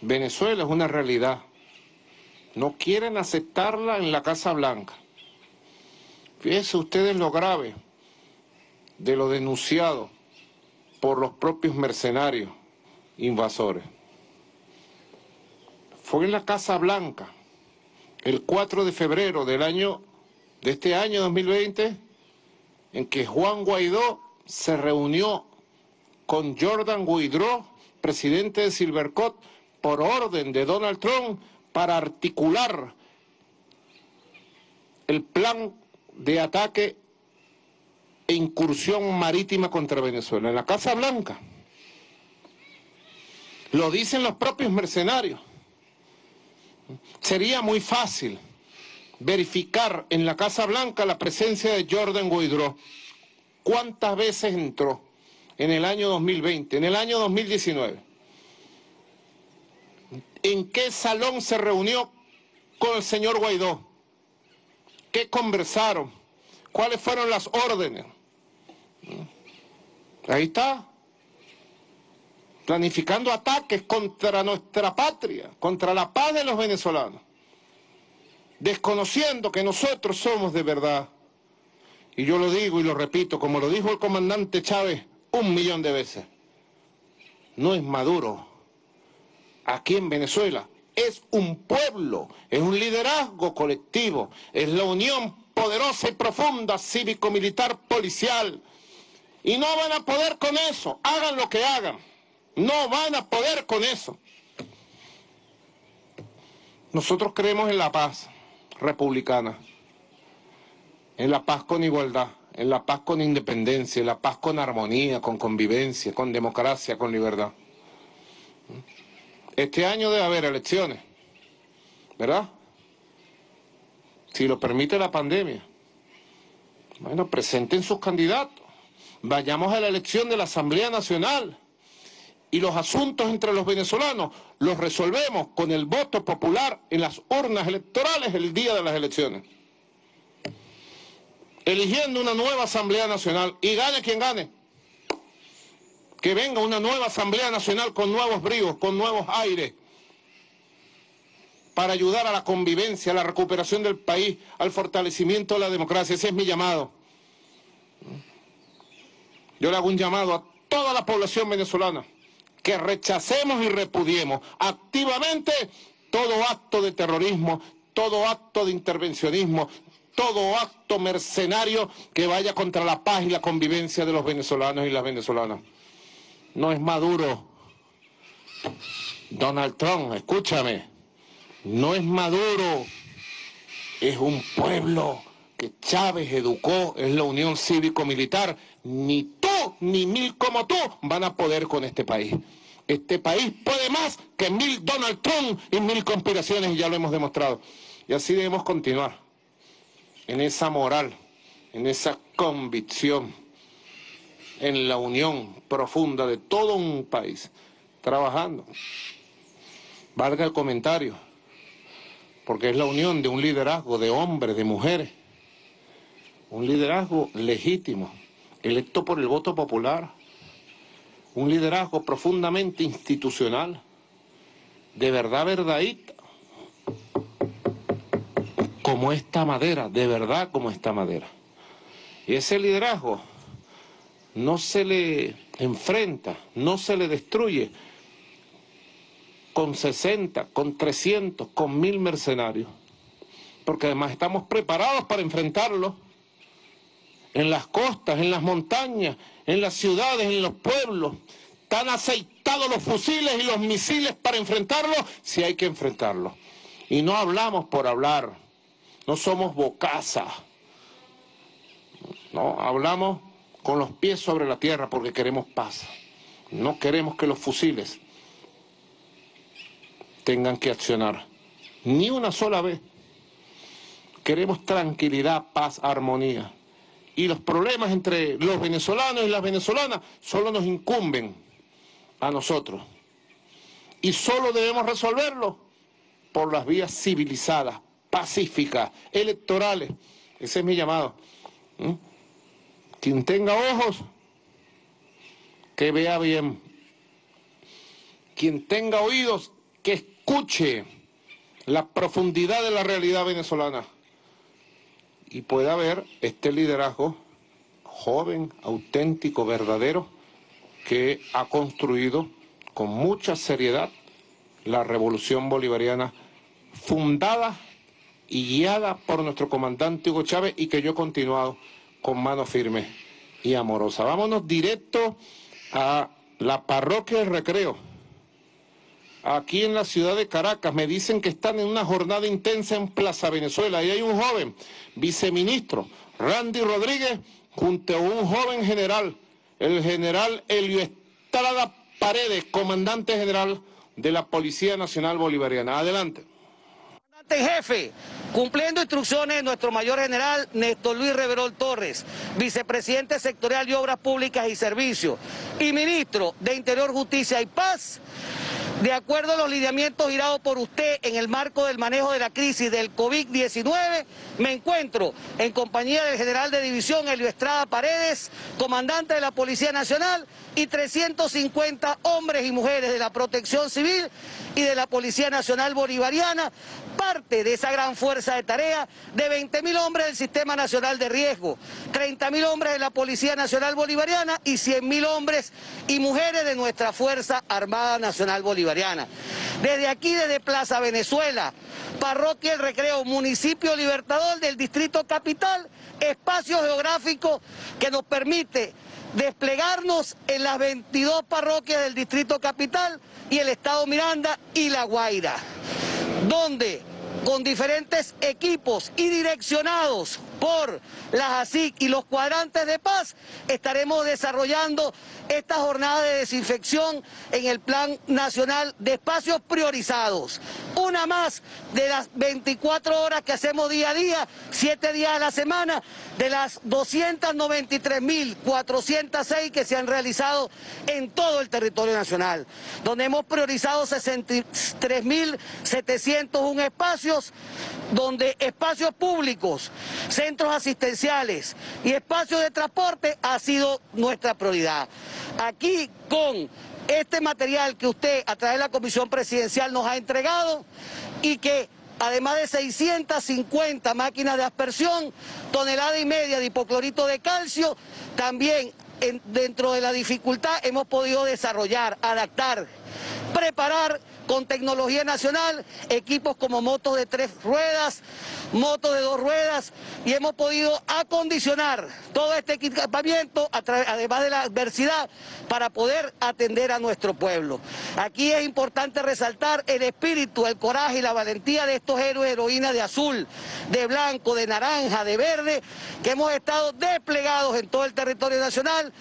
Venezuela es una realidad. No quieren aceptarla en la Casa Blanca. Fíjense ustedes lo grave de lo denunciado por los propios mercenarios invasores. Fue en la Casa Blanca, el 4 de febrero del año, de este año 2020, en que Juan Guaidó se reunió con Jordan Guaidó, presidente de Silvercot, por orden de Donald Trump, para articular el plan de ataque e incursión marítima contra Venezuela, en la Casa Blanca. Lo dicen los propios mercenarios. Sería muy fácil verificar en la Casa Blanca la presencia de Jordan Guaidó. ¿Cuántas veces entró en el año 2020, en el año 2019? ¿En qué salón se reunió con el señor Guaidó? ¿Qué conversaron? ¿Cuáles fueron las órdenes? Ahí está. Planificando ataques contra nuestra patria, contra la paz de los venezolanos. Desconociendo que nosotros somos de verdad. Y yo lo digo y lo repito, como lo dijo el comandante Chávez un millón de veces. No es Maduro. Aquí en Venezuela es un pueblo, es un liderazgo colectivo, es la unión poderosa y profunda cívico-militar policial. Y no van a poder con eso, hagan lo que hagan, no van a poder con eso. Nosotros creemos en la paz republicana, en la paz con igualdad, en la paz con independencia, en la paz con armonía, con convivencia, con democracia, con libertad. Este año debe haber elecciones, ¿verdad? Si lo permite la pandemia. Bueno, presenten sus candidatos. Vayamos a la elección de la Asamblea Nacional. Y los asuntos entre los venezolanos los resolvemos con el voto popular en las urnas electorales el día de las elecciones. Eligiendo una nueva Asamblea Nacional y gane quien gane que venga una nueva Asamblea Nacional con nuevos bríos, con nuevos aires, para ayudar a la convivencia, a la recuperación del país, al fortalecimiento de la democracia. Ese es mi llamado. Yo le hago un llamado a toda la población venezolana que rechacemos y repudiemos activamente todo acto de terrorismo, todo acto de intervencionismo, todo acto mercenario que vaya contra la paz y la convivencia de los venezolanos y las venezolanas. No es Maduro. Donald Trump, escúchame, no es Maduro, es un pueblo que Chávez educó, es la unión cívico-militar. Ni tú, ni mil como tú van a poder con este país. Este país puede más que mil Donald Trump y mil conspiraciones y ya lo hemos demostrado. Y así debemos continuar en esa moral, en esa convicción, en la unión profunda de todo un país, trabajando. Valga el comentario, porque es la unión de un liderazgo de hombres, de mujeres, un liderazgo legítimo, electo por el voto popular, un liderazgo profundamente institucional, de verdad verdadita, como esta madera, de verdad como esta madera. Y ese liderazgo no se le enfrenta, no se le destruye con 60, con 300, con mil mercenarios, porque además estamos preparados para enfrentarlo en las costas, en las montañas, en las ciudades, en los pueblos. Están aceitados los fusiles y los misiles para enfrentarlo si hay que enfrentarlo. Y no hablamos por hablar, no somos bocaza, no, hablamos con los pies sobre la tierra porque queremos paz. No queremos que los fusiles tengan que accionar ni una sola vez. Queremos tranquilidad, paz, armonía y los problemas entre los venezolanos y las venezolanas solo nos incumben a nosotros. Y solo debemos resolverlo por las vías civilizadas, pacíficas, electorales. Ese es mi llamado. Quien tenga ojos, que vea bien. Quien tenga oídos, que escuche la profundidad de la realidad venezolana y pueda haber este liderazgo joven, auténtico, verdadero, que ha construido con mucha seriedad la revolución bolivariana fundada y guiada por nuestro comandante Hugo Chávez y que yo he continuado con mano firme y amorosa. Vámonos directo a la parroquia del recreo aquí en la ciudad de Caracas. Me dicen que están en una jornada intensa en Plaza Venezuela y hay un joven viceministro, Randy Rodríguez, junto a un joven general, el general Elio Estrada Paredes, comandante general de la Policía Nacional Bolivariana. Adelante. Comandante jefe, cumpliendo instrucciones de nuestro mayor general Néstor Luis Reverol Torres, vicepresidente sectorial de Obras Públicas y Servicios y ministro de Interior, Justicia y Paz, de acuerdo a los lineamientos girados por usted en el marco del manejo de la crisis del COVID-19, me encuentro en compañía del general de división Elio Estrada Paredes, comandante de la Policía Nacional y 350 hombres y mujeres de la Protección Civil y de la Policía Nacional Bolivariana, parte de esa gran fuerza de tarea de 20.000 hombres del Sistema Nacional de Riesgo, 30.000 hombres de la Policía Nacional Bolivariana y 100.000 hombres y mujeres de nuestra Fuerza Armada Nacional Bolivariana. Desde aquí, desde Plaza Venezuela, Parroquia El Recreo, municipio Libertador del Distrito Capital, espacio geográfico que nos permite desplegarnos en las 22 parroquias del Distrito Capital y el Estado Miranda y La Guaira, donde con diferentes equipos y direccionados por las ASIC y los cuadrantes de paz, estaremos desarrollando esta jornada de desinfección en el Plan Nacional de Espacios Priorizados. Una más de las 24 horas que hacemos día a día, 7 días a la semana, de las 293.406 que se han realizado en todo el territorio nacional, donde hemos priorizado 63.701 espacios, donde espacios públicos, centros asistenciales y espacios de transporte ha sido nuestra prioridad. Aquí con este material que usted a través de la Comisión Presidencial nos ha entregado y que además de 650 máquinas de aspersión, tonelada y media de hipoclorito de calcio, también dentro de la dificultad hemos podido desarrollar, adaptar, preparar con tecnología nacional, equipos como motos de tres ruedas, motos de dos ruedas, y hemos podido acondicionar todo este equipamiento, además de la adversidad, para poder atender a nuestro pueblo. Aquí es importante resaltar el espíritu, el coraje y la valentía de estos héroes heroínas de azul, de blanco, de naranja, de verde, que hemos estado desplegados en todo el territorio nacional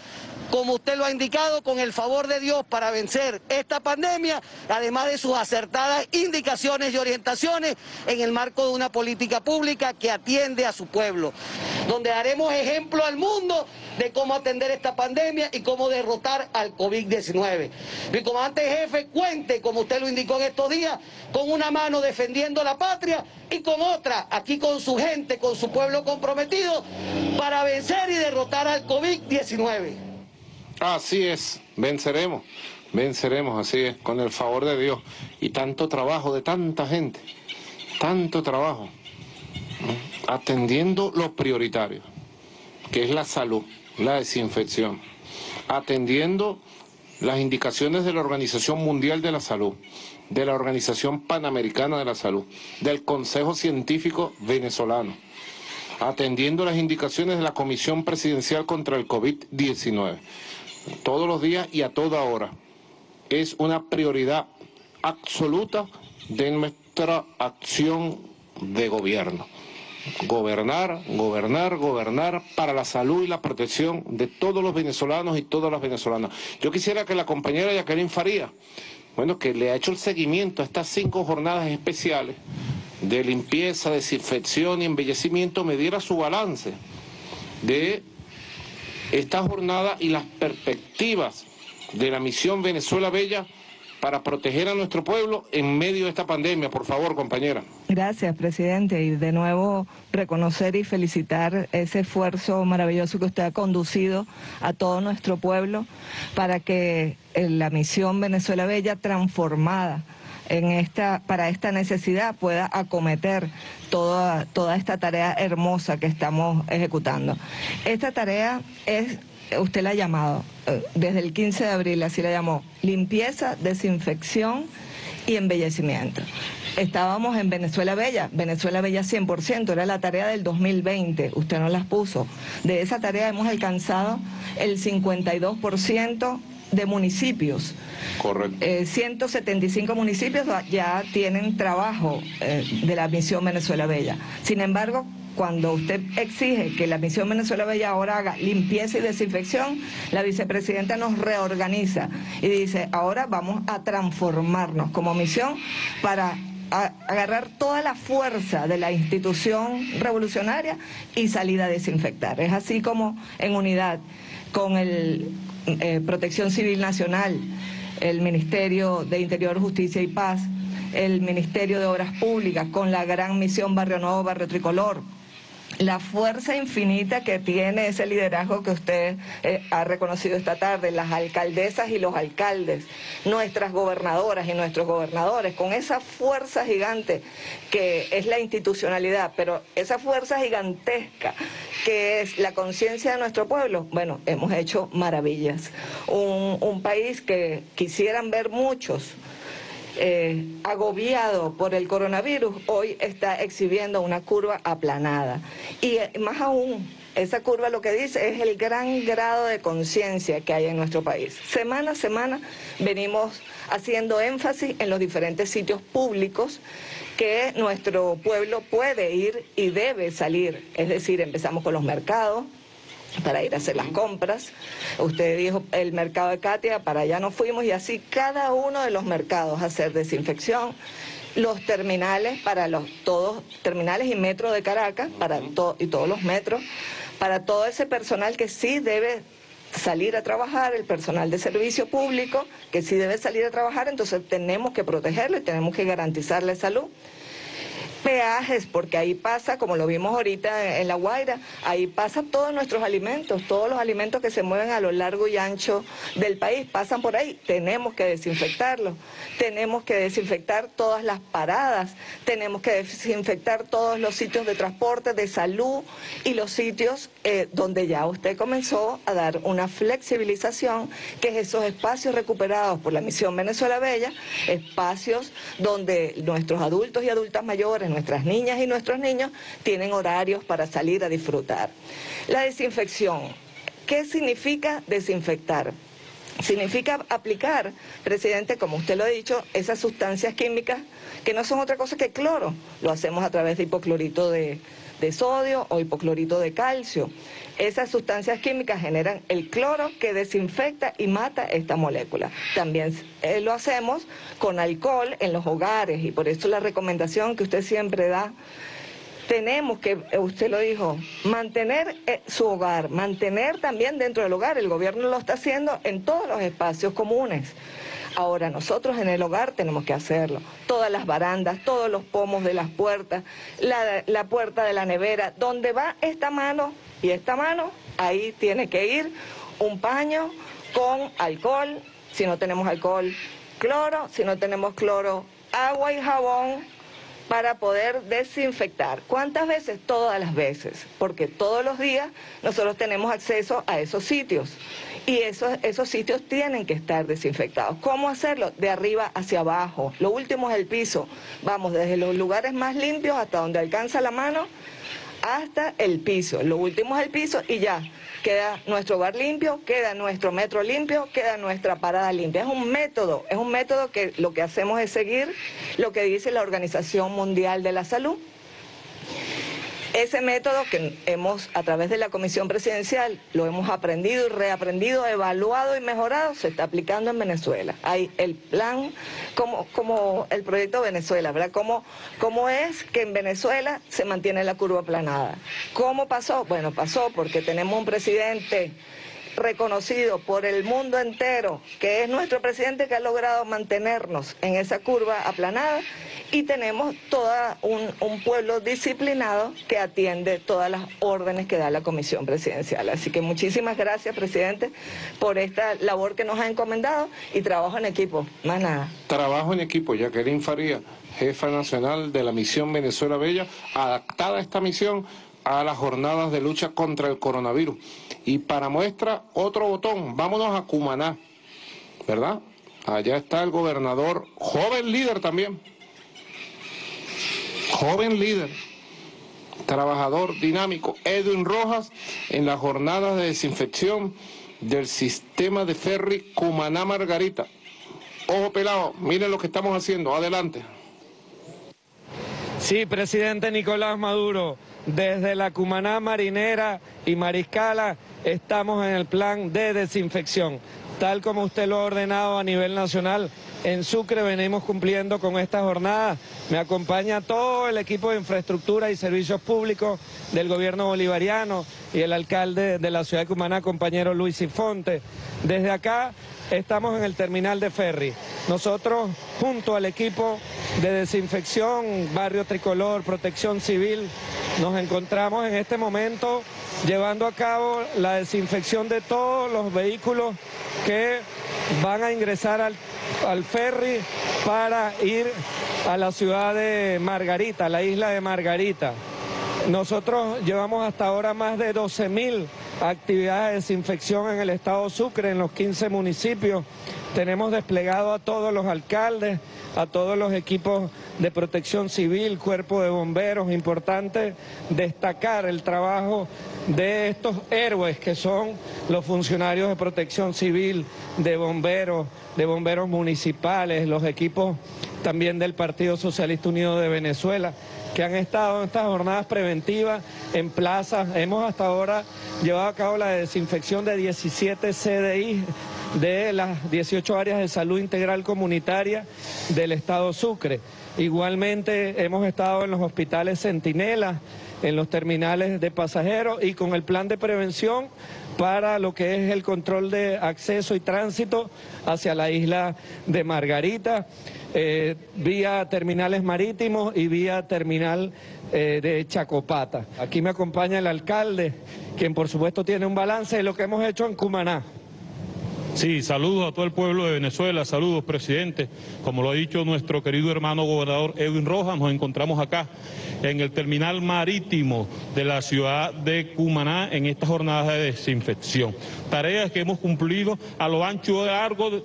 como usted lo ha indicado, con el favor de Dios para vencer esta pandemia, además de sus acertadas indicaciones y orientaciones en el marco de una política pública que atiende a su pueblo, donde daremos ejemplo al mundo de cómo atender esta pandemia y cómo derrotar al COVID-19. Mi comandante jefe cuente, como usted lo indicó en estos días, con una mano defendiendo la patria y con otra aquí con su gente, con su pueblo comprometido, para vencer y derrotar al COVID-19. Así es, venceremos, venceremos, así es, con el favor de Dios. Y tanto trabajo de tanta gente, tanto trabajo, atendiendo lo prioritario, que es la salud, la desinfección, atendiendo las indicaciones de la Organización Mundial de la Salud, de la Organización Panamericana de la Salud, del Consejo Científico Venezolano, atendiendo las indicaciones de la Comisión Presidencial contra el COVID-19 todos los días y a toda hora. Es una prioridad absoluta de nuestra acción de gobierno. Gobernar, gobernar, gobernar para la salud y la protección de todos los venezolanos y todas las venezolanas. Yo quisiera que la compañera Jacqueline Faría, bueno, que le ha hecho el seguimiento a estas cinco jornadas especiales de limpieza, desinfección y embellecimiento, me diera su balance de esta jornada y las perspectivas de la misión Venezuela Bella para proteger a nuestro pueblo en medio de esta pandemia. Por favor, compañera. Gracias, presidente. Y de nuevo reconocer y felicitar ese esfuerzo maravilloso que usted ha conducido a todo nuestro pueblo para que eh, la misión Venezuela Bella transformada en esta, para esta necesidad pueda acometer toda, toda esta tarea hermosa que estamos ejecutando. Esta tarea es, usted la ha llamado, eh, desde el 15 de abril, así la llamó, limpieza, desinfección y embellecimiento. Estábamos en Venezuela Bella, Venezuela Bella 100%, era la tarea del 2020, usted no las puso. De esa tarea hemos alcanzado el 52% de municipios. Correcto. 175 eh, municipios ya tienen trabajo eh, de la misión Venezuela Bella. Sin embargo, cuando usted exige que la misión Venezuela Bella ahora haga limpieza y desinfección, la vicepresidenta nos reorganiza y dice, ahora vamos a transformarnos como misión para agarrar toda la fuerza de la institución revolucionaria y salir a desinfectar. Es así como en unidad con el eh, Protección Civil Nacional, el Ministerio de Interior, Justicia y Paz, el Ministerio de Obras Públicas, con la gran misión Barrio Nuevo, Barrio Tricolor, la fuerza infinita que tiene ese liderazgo que usted eh, ha reconocido esta tarde, las alcaldesas y los alcaldes, nuestras gobernadoras y nuestros gobernadores, con esa fuerza gigante que es la institucionalidad, pero esa fuerza gigantesca que es la conciencia de nuestro pueblo, bueno, hemos hecho maravillas. un país que quisieran ver muchos eh, agobiado por el coronavirus, hoy está exhibiendo una curva aplanada. Y eh, más aún, esa curva lo que dice es el gran grado de conciencia que hay en nuestro país. Semana a semana venimos haciendo énfasis en los diferentes sitios públicos que nuestro pueblo puede ir y debe salir. Es decir, empezamos con los mercados, para ir a hacer las compras. Usted dijo el mercado de Katia, para allá nos fuimos y así cada uno de los mercados a hacer desinfección. Los terminales para los todos terminales y metros de Caracas para y todos los metros para todo ese personal que sí debe salir a trabajar, el personal de servicio público que sí debe salir a trabajar, entonces tenemos que protegerlo y tenemos que garantizarle salud. Peajes, porque ahí pasa, como lo vimos ahorita en La Guaira, ahí pasan todos nuestros alimentos, todos los alimentos que se mueven a lo largo y ancho del país, pasan por ahí, tenemos que desinfectarlos, tenemos que desinfectar todas las paradas, tenemos que desinfectar todos los sitios de transporte, de salud y los sitios eh, donde ya usted comenzó a dar una flexibilización, que es esos espacios recuperados por la misión Venezuela Bella, espacios donde nuestros adultos y adultas mayores, nuestras niñas y nuestros niños tienen horarios para salir a disfrutar. La desinfección. ¿Qué significa desinfectar? Significa aplicar, presidente, como usted lo ha dicho, esas sustancias químicas que no son otra cosa que cloro. Lo hacemos a través de hipoclorito de, de sodio o hipoclorito de calcio. Esas sustancias químicas generan el cloro que desinfecta y mata esta molécula. También eh, lo hacemos con alcohol en los hogares y por eso la recomendación que usted siempre da tenemos que, eh, usted lo dijo, mantener eh, su hogar, mantener también dentro del hogar. El gobierno lo está haciendo en todos los espacios comunes. Ahora nosotros en el hogar tenemos que hacerlo. Todas las barandas, todos los pomos de las puertas, la, la puerta de la nevera, donde va esta mano y esta mano, ahí tiene que ir un paño con alcohol, si no tenemos alcohol, cloro, si no tenemos cloro, agua y jabón para poder desinfectar. ¿Cuántas veces? Todas las veces, porque todos los días nosotros tenemos acceso a esos sitios y esos, esos sitios tienen que estar desinfectados. ¿Cómo hacerlo? De arriba hacia abajo. Lo último es el piso. Vamos desde los lugares más limpios hasta donde alcanza la mano hasta el piso. Lo último es el piso y ya. Queda nuestro hogar limpio, queda nuestro metro limpio, queda nuestra parada limpia. Es un método, es un método que lo que hacemos es seguir lo que dice la Organización Mundial de la Salud. Ese método que hemos, a través de la Comisión Presidencial, lo hemos aprendido y reaprendido, evaluado y mejorado, se está aplicando en Venezuela. Hay el plan, como, como el proyecto Venezuela, ¿verdad? ¿Cómo, ¿Cómo es que en Venezuela se mantiene la curva aplanada? ¿Cómo pasó? Bueno, pasó porque tenemos un presidente reconocido por el mundo entero, que es nuestro presidente que ha logrado mantenernos en esa curva aplanada y tenemos todo un, pueblo disciplinado que atiende todas las órdenes que da la Comisión Presidencial. Así que muchísimas gracias, presidente, por esta labor que nos ha encomendado y trabajo en equipo, más nada. Trabajo en equipo, Jacqueline Faría, jefa nacional de la misión Venezuela Bella, adaptada a esta misión a las jornadas de lucha contra el coronavirus. Y para muestra, otro botón, vámonos a Cumaná, ¿verdad? Allá está el gobernador, joven líder también, joven líder, trabajador dinámico, Edwin Rojas, en las jornadas de desinfección del sistema de ferry Cumaná Margarita. Ojo pelado, miren lo que estamos haciendo, adelante. Sí, presidente Nicolás Maduro, desde la Cumaná Marinera y Mariscala estamos en el plan de desinfección. Tal como usted lo ha ordenado a nivel nacional, en Sucre venimos cumpliendo con esta jornada. Me acompaña todo el equipo de infraestructura y servicios públicos del gobierno bolivariano y el alcalde de la ciudad de Cumaná, compañero Luis Sifonte. Desde acá estamos en el terminal de ferry. Nosotros, junto al equipo de desinfección, Barrio Tricolor, Protección Civil, nos encontramos en este momento llevando a cabo la desinfección de todos los vehículos que van a ingresar al, ferry para ir a la ciudad de Margarita, la isla de Margarita. Nosotros llevamos hasta ahora más de 12 mil actividades de desinfección en el estado Sucre, en los 15 municipios. Tenemos desplegado a todos los alcaldes, a todos los equipos de protección civil, cuerpo de bomberos. Importante destacar el trabajo de estos héroes que son los funcionarios de protección civil, de bomberos, de bomberos municipales, los equipos también del Partido Socialista Unido de Venezuela, que han estado en estas jornadas preventivas en plazas. Hemos hasta ahora llevado a cabo la desinfección de 17 CDI de las 18 áreas de salud integral comunitaria del Estado Sucre. Igualmente hemos estado en los hospitales Centinela, en los terminales de pasajeros y con el plan de prevención para lo que es el control de acceso y tránsito hacia la isla de Margarita, eh, vía terminales marítimos y vía terminal eh, de Chacopata. Aquí me acompaña el alcalde, quien por supuesto tiene un balance de lo que hemos hecho en Cumaná. Sí, saludos a todo el pueblo de Venezuela, saludos presidente. Como lo ha dicho nuestro querido hermano gobernador Edwin Rojas, nos encontramos acá en el terminal marítimo de la ciudad de Cumaná en esta jornada de desinfección. Tareas que hemos cumplido a lo ancho y largo de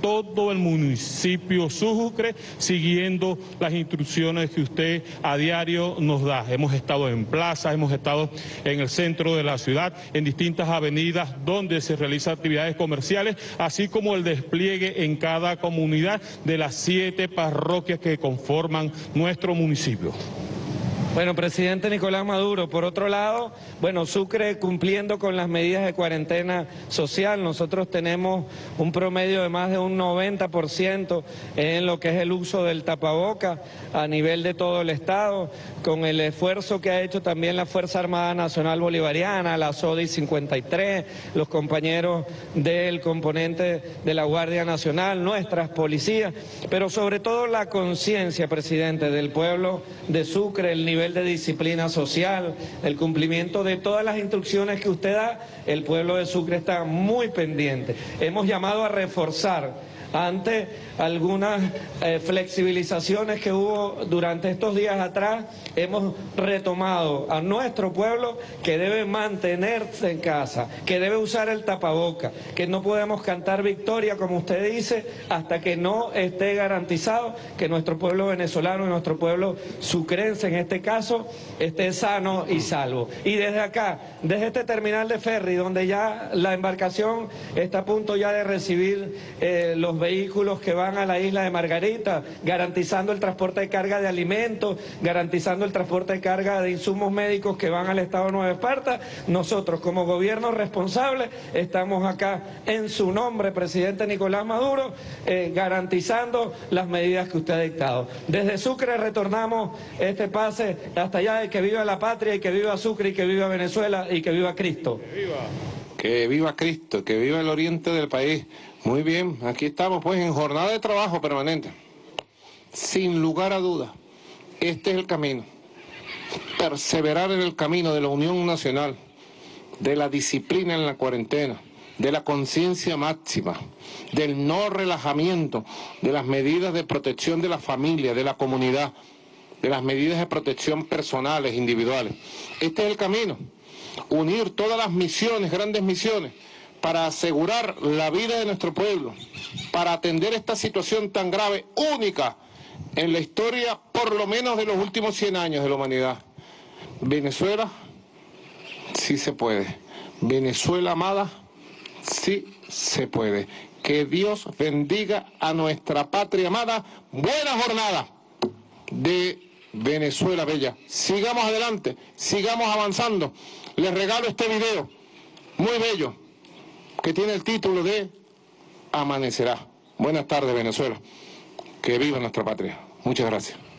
todo el municipio Sucre siguiendo las instrucciones que usted a diario nos da. Hemos estado en plazas, hemos estado en el centro de la ciudad, en distintas avenidas donde se realizan actividades comerciales, así como el despliegue en cada comunidad de las siete parroquias que conforman nuestro municipio. Bueno, presidente Nicolás Maduro, por otro lado, bueno, Sucre cumpliendo con las medidas de cuarentena social, nosotros tenemos un promedio de más de un 90% en lo que es el uso del tapaboca a nivel de todo el Estado, con el esfuerzo que ha hecho también la Fuerza Armada Nacional Bolivariana, la SODI 53, los compañeros del componente de la Guardia Nacional, nuestras policías, pero sobre todo la conciencia, presidente, del pueblo de Sucre, el nivel de disciplina social, el cumplimiento de todas las instrucciones que usted da, el pueblo de Sucre está muy pendiente. Hemos llamado a reforzar ante algunas eh, flexibilizaciones que hubo durante estos días atrás, hemos retomado a nuestro pueblo que debe mantenerse en casa, que debe usar el tapaboca, que no podemos cantar victoria, como usted dice, hasta que no esté garantizado que nuestro pueblo venezolano, nuestro pueblo sucrense en este caso, esté sano y salvo. Y desde acá, desde este terminal de ferry, donde ya la embarcación está a punto ya de recibir eh, los vehículos que van a la isla de Margarita, garantizando el transporte de carga de alimentos, garantizando el transporte de carga de insumos médicos que van al Estado de Nueva Esparta. Nosotros, como gobierno responsable, estamos acá en su nombre, presidente Nicolás Maduro, eh, garantizando las medidas que usted ha dictado. Desde Sucre retornamos este pase hasta allá de que viva la patria y que viva Sucre y que viva Venezuela y que viva Cristo. Que viva Cristo, que viva el oriente del país. Muy bien, aquí estamos pues en jornada de trabajo permanente. Sin lugar a dudas, este es el camino. Perseverar en el camino de la unión nacional, de la disciplina en la cuarentena, de la conciencia máxima, del no relajamiento, de las medidas de protección de la familia, de la comunidad, de las medidas de protección personales, individuales. Este es el camino. Unir todas las misiones, grandes misiones, para asegurar la vida de nuestro pueblo, para atender esta situación tan grave, única en la historia, por lo menos de los últimos 100 años de la humanidad. Venezuela, sí se puede. Venezuela amada, sí se puede. Que Dios bendiga a nuestra patria amada. Buena jornada de Venezuela Bella. Sigamos adelante, sigamos avanzando. Les regalo este video, muy bello que tiene el título de Amanecerá. Buenas tardes, Venezuela. Que viva nuestra patria. Muchas gracias.